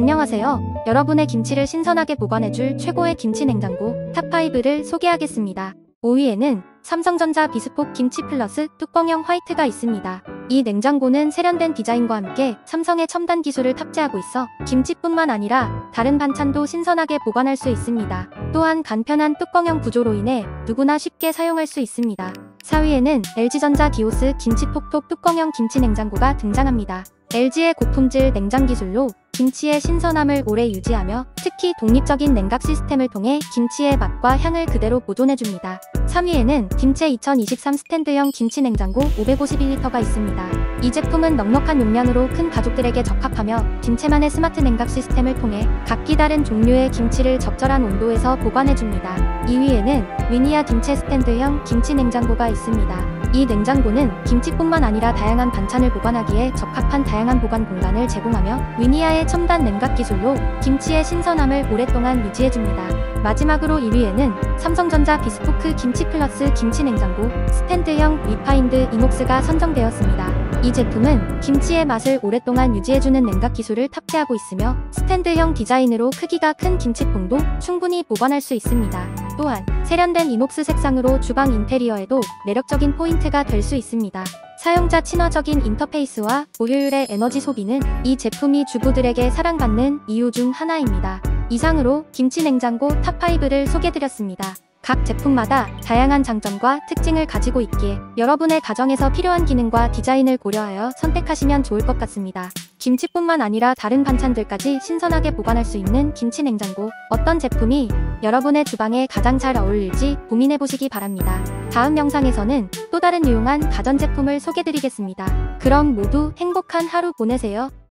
안녕하세요. 여러분의 김치를 신선하게 보관해줄 최고의 김치 냉장고 top 5를 소개하겠습니다. 5위에는 삼성전자 비스포크 김치 플러스 뚜껑형 화이트가 있습니다. 이 냉장고는 세련된 디자인과 함께 삼성의 첨단 기술을 탑재하고 있어 김치뿐만 아니라 다른 반찬도 신선하게 보관할 수 있습니다. 또한 간편한 뚜껑형 구조로 인해 누구나 쉽게 사용할 수 있습니다. 4위에는 LG전자 디오스 김치톡톡 뚜껑형 김치 냉장고가 등장합니다. LG의 고품질 냉장 기술로 김치의 신선함을 오래 유지하며 특히 독립적인 냉각 시스템을 통해 김치의 맛과 향을 그대로 보존해줍니다. 3위에는 딤채 2023 스탠드형 김치 냉장고 551리터가 있습니다. 이 제품은 넉넉한 용량으로 큰 가족들에게 적합하며 딤채만의 스마트 냉각 시스템을 통해 각기 다른 종류의 김치를 적절한 온도에서 보관해줍니다. 2위에는 위니아 딤채 스탠드형 김치 냉장고가 있습니다. 이 냉장고는 김치뿐만 아니라 다양한 반찬을 보관하기에 적합한 다양한 보관 공간을 제공하며 위니아의 첨단 냉각 기술로 김치의 신선함을 오랫동안 유지해줍니다. 마지막으로 1위에는 삼성전자 비스포크 김치 플러스 김치 냉장고 스탠드형 Refined Inox가 선정되었습니다. 이 제품은 김치의 맛을 오랫동안 유지해주는 냉각 기술을 탑재하고 있으며 스탠드형 디자인으로 크기가 큰 김치통도 충분히 보관할 수 있습니다. 또한 세련된 Inox 색상으로 주방 인테리어에도 매력적인 포인트가 될 수 있습니다. 사용자 친화적인 인터페이스와 고효율의 에너지 소비는 이 제품이 주부들에게 사랑받는 이유 중 하나입니다. 이상으로 김치 냉장고 top 5를 소개드렸습니다. 각 제품마다 다양한 장점과 특징을 가지고 있기에 여러분의 가정에서 필요한 기능과 디자인을 고려하여 선택하시면 좋을 것 같습니다. 김치뿐만 아니라 다른 반찬들까지 신선하게 보관할 수 있는 김치 냉장고 어떤 제품이 여러분의 주방에 가장 잘 어울릴지 고민해보시기 바랍니다. 다음 영상에서는 또 다른 유용한 가전제품을 소개드리겠습니다. 그럼 모두 행복한 하루 보내세요.